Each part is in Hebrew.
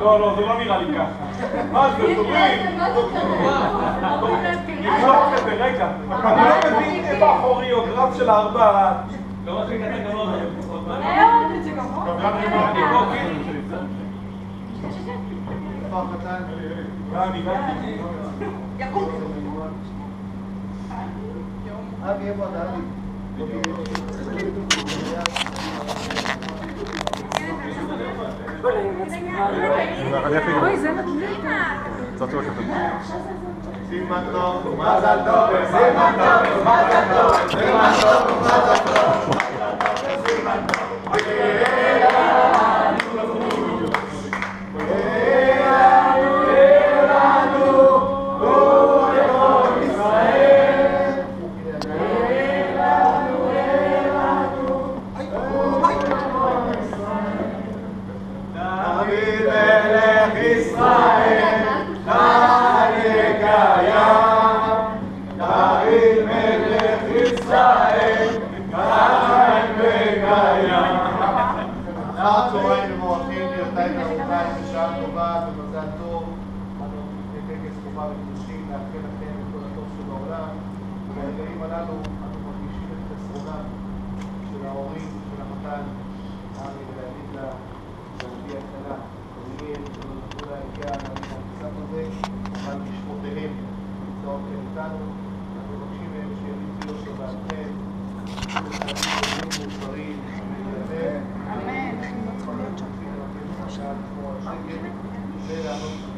לא, לא, זה לא נראה לי ככה. מה זה, תוריד. נבדוק את זה, רגע. אני לא מבין איפה הכוריאוגרף של הארבעה. לא מספיק אתה Ah, bien, boa גבירותיי ורבותיי, בשעה טובה ומזל טוב. אנו בטקס חובה וקדושים לאחל לכם את כל הטוב שבעולם. וברגעים הללו אנו מרגישים את חסרונם של ההורים של המתן, ארי ולהגיד לה, להודיע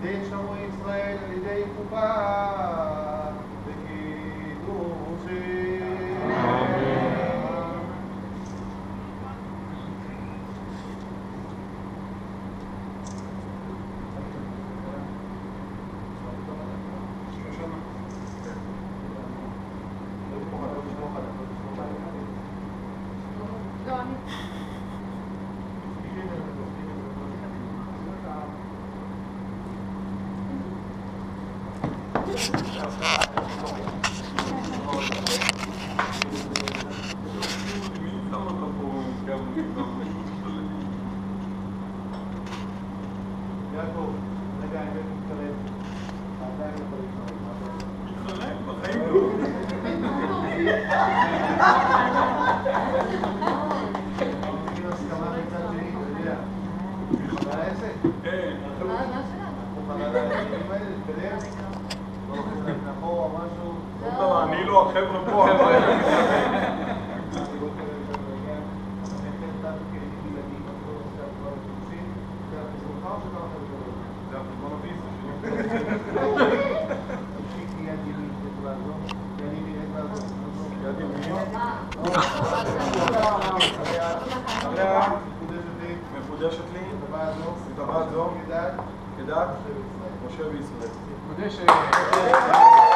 deixam Israel e de culpar de que tu Thank you. Okay. לא, החבר'ה פה. מקודשת לי בטבעת זו כדת משה וישראל. אה,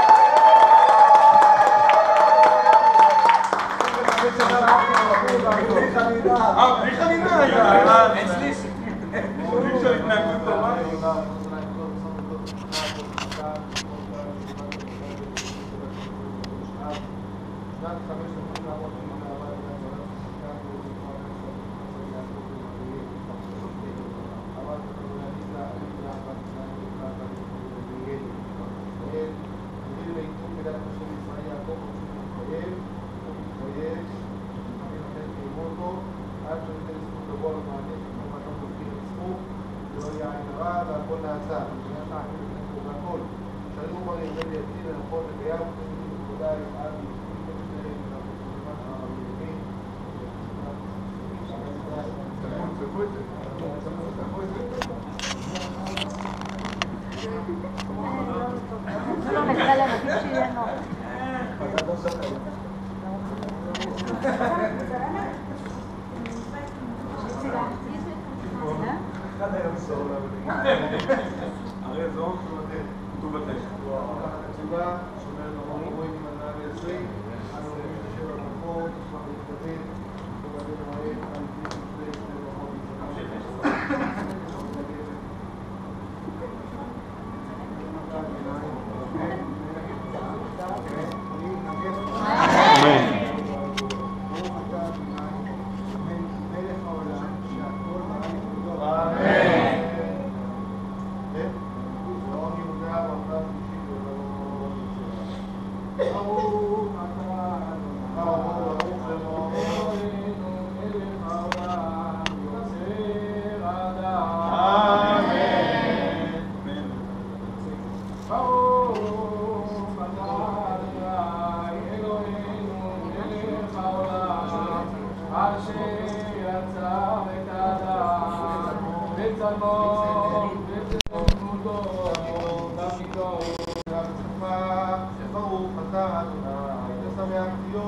va la bonanza minataki ng Coca-Cola. Sa lumang ingrediente ng Coca-Cola, kaya kung hindi ko dahil ang Gracias. לך את הים סור לבדים. הרי זו, זאת כתוב בטח. Oh.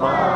Bye.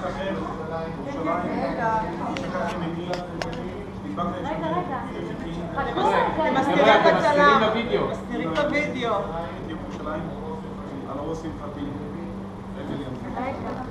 שלכם, הם מסתירים בצלם, רגע, רגע, ירושלים, על ראש שמחתי, אמילי.